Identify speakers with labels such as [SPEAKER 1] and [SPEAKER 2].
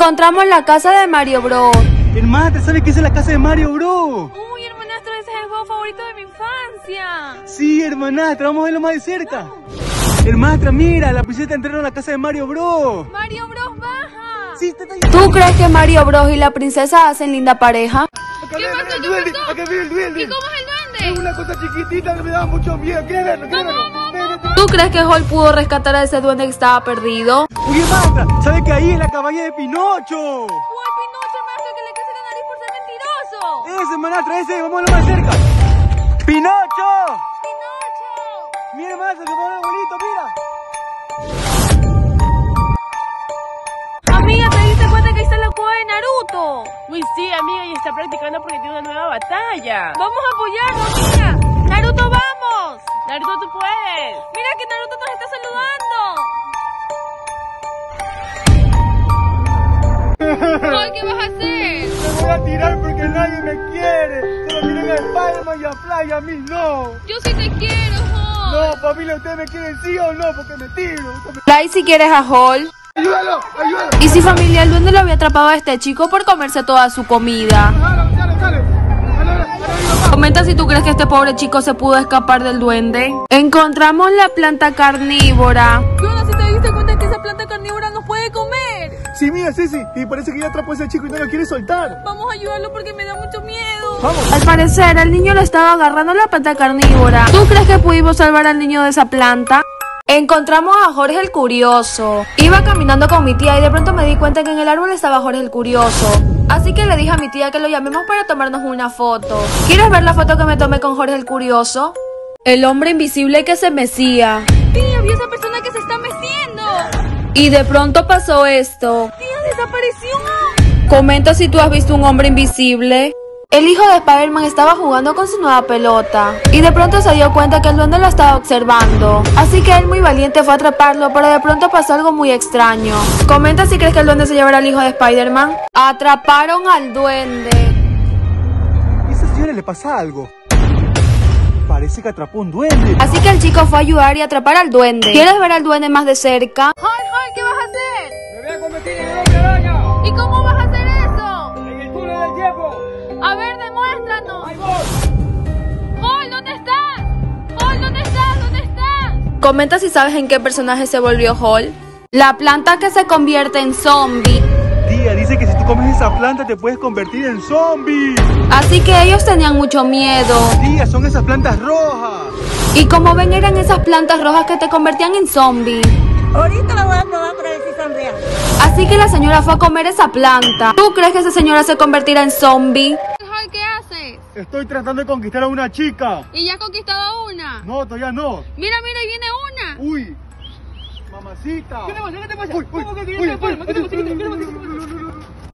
[SPEAKER 1] Encontramos la casa de Mario Bros.
[SPEAKER 2] Hermanastra, ¿sabes qué es la casa de Mario, bro?
[SPEAKER 3] Uy, hermanastro, ese es el juego favorito de mi infancia.
[SPEAKER 2] Sí, hermanastra, vamos a verlo más de cerca. Hermanastra, mira, la princesa entró en la casa de Mario, bro.
[SPEAKER 3] Mario Bros, baja.
[SPEAKER 2] Sí, está.
[SPEAKER 1] ¿Tú crees que Mario Bros y la princesa hacen linda pareja?
[SPEAKER 2] Acá
[SPEAKER 3] ¿Qué pasó?
[SPEAKER 2] el
[SPEAKER 3] ¿Qué
[SPEAKER 2] duende,
[SPEAKER 3] pasó?
[SPEAKER 2] acá viene el duende.
[SPEAKER 3] ¿Y cómo es el
[SPEAKER 2] Es
[SPEAKER 3] duende?
[SPEAKER 2] una cosa chiquitita que me da mucho miedo. ¿Quieres verlo? Ven, ven.
[SPEAKER 1] ¿Tú crees que Hall pudo rescatar a ese duende que estaba perdido?
[SPEAKER 2] Uy, hermanastra, ¿sabes que ahí es la cabaña de Pinocho?
[SPEAKER 3] Uy, Pinocho, hermanastro, que le crece la nariz por ser mentiroso.
[SPEAKER 2] Ese, hermanastra, ese, vamos a verlo más cerca. ¡Pinocho!
[SPEAKER 3] Pinocho.
[SPEAKER 2] Mira, hermanastra, se pone bonito, mira.
[SPEAKER 3] Amiga, ¿te diste cuenta que ahí está la cueva de Naruto?
[SPEAKER 4] Uy, sí, amiga, y está practicando porque tiene una nueva batalla.
[SPEAKER 3] Vamos a apoyarlo, amiga. Naruto, vamos.
[SPEAKER 4] Naruto, tú puedes.
[SPEAKER 3] Mira que Naruto nos está saludando. Ay, ¿qué vas a hacer?
[SPEAKER 2] Me voy a tirar porque nadie me quiere. Solo miren a Spider-Man y a Fly, a mí no.
[SPEAKER 3] Yo sí te quiero, Hall.
[SPEAKER 2] No, familia, ¿ustedes me quieren sí o no? Porque me tiro.
[SPEAKER 1] Fly si quieres a Hall.
[SPEAKER 2] ¡Ayúdalo! ¡Ayúdalo!
[SPEAKER 1] Y si familia, el duende lo había atrapado a este chico por comerse toda su comida. Si tú crees que este pobre chico se pudo escapar del duende. Encontramos la planta carnívora.
[SPEAKER 3] ¿Qué onda si te diste cuenta que esa planta carnívora nos puede comer?
[SPEAKER 2] Sí, mira, sí, sí. Y parece que ya atrapó a ese chico y no lo quiere soltar.
[SPEAKER 3] Vamos a ayudarlo porque me da mucho miedo.
[SPEAKER 2] ¡Vamos!
[SPEAKER 1] Al parecer, el niño lo estaba agarrando la planta carnívora. ¿Tú crees que pudimos salvar al niño de esa planta? Encontramos a Jorge el Curioso. Iba caminando con mi tía y de pronto me di cuenta que en el árbol estaba Jorge el Curioso. Así que le dije a mi tía que lo llamemos para tomarnos una foto. ¿Quieres ver la foto que me tomé con Jorge el Curioso? El hombre invisible que se mecía.
[SPEAKER 3] Tía, vi a esa persona que se está meciendo.
[SPEAKER 1] Y de pronto pasó esto.
[SPEAKER 3] Tía, desapareció.
[SPEAKER 1] Comenta si tú has visto un hombre invisible. El hijo de Spider-Man estaba jugando con su nueva pelota y de pronto se dio cuenta que el duende lo estaba observando. Así que él muy valiente fue a atraparlo, pero de pronto pasó algo muy extraño. Comenta si crees que el duende se llevará al hijo de Spider-Man. Atraparon al duende.
[SPEAKER 2] ¿A esa señora le pasa algo? Parece que atrapó un duende.
[SPEAKER 1] Así que el chico fue a ayudar y atrapar al duende. ¿Quieres ver al duende más de cerca?
[SPEAKER 3] Hall, Hall, ¿qué vas a hacer?
[SPEAKER 2] ¡Me voy a convertir en el hombre
[SPEAKER 1] Comenta si sabes en qué personaje se volvió Hall. La planta que se convierte en zombie.
[SPEAKER 2] Tía, dice que si tú comes esa planta te puedes convertir en zombie.
[SPEAKER 1] Así que ellos tenían mucho miedo.
[SPEAKER 2] Tía, son esas plantas rojas.
[SPEAKER 1] Y como ven, eran esas plantas rojas que te convertían en zombie.
[SPEAKER 5] Ahorita la voy a probar para ver si son reales.
[SPEAKER 1] Así que la señora fue a comer esa planta. ¿Tú crees que esa señora se convertirá en zombie?
[SPEAKER 2] Estoy tratando de conquistar a una chica.
[SPEAKER 3] ¿Y ya has conquistado una?
[SPEAKER 2] No, todavía no.
[SPEAKER 3] Mira, mira, ahí viene una.
[SPEAKER 2] Uy. Mamacita.
[SPEAKER 4] ¿Qué te pasa? ¿Qué te pasa?
[SPEAKER 2] Uy, uy,
[SPEAKER 4] ¿Cómo que
[SPEAKER 2] uy,
[SPEAKER 4] yo te
[SPEAKER 2] uy,
[SPEAKER 4] puedo? ¿Qué te pasa? ¿Qué te pasa?